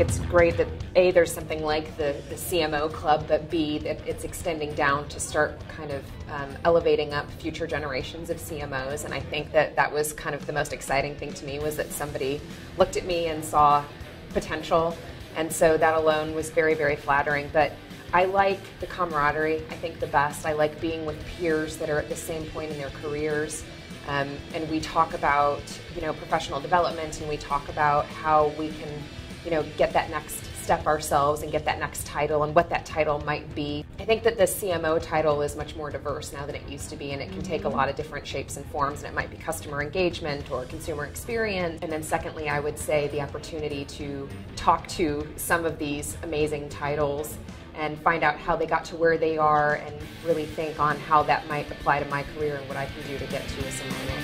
it's great that A, there's something like the, the CMO club, but B, that it's extending down to start kind of um, elevating up future generations of CMOs. And I think that that was kind of the most exciting thing to me was that somebody looked at me and saw potential. And so that alone was very, very flattering. But I like the camaraderie, I think the best. I like being with peers that are at the same point in their careers. Um, and we talk about, you know, professional development and we talk about how we can, you know, get that next step ourselves and get that next title and what that title might be. I think that the CMO title is much more diverse now than it used to be, and it can take a mm-hmm. lot of different shapes and forms, and it might be customer engagement or consumer experience. And then, secondly, I would say the opportunity to talk to some of these amazing titles and find out how they got to where they are and really think on how that might apply to my career and what I can do to get to a similar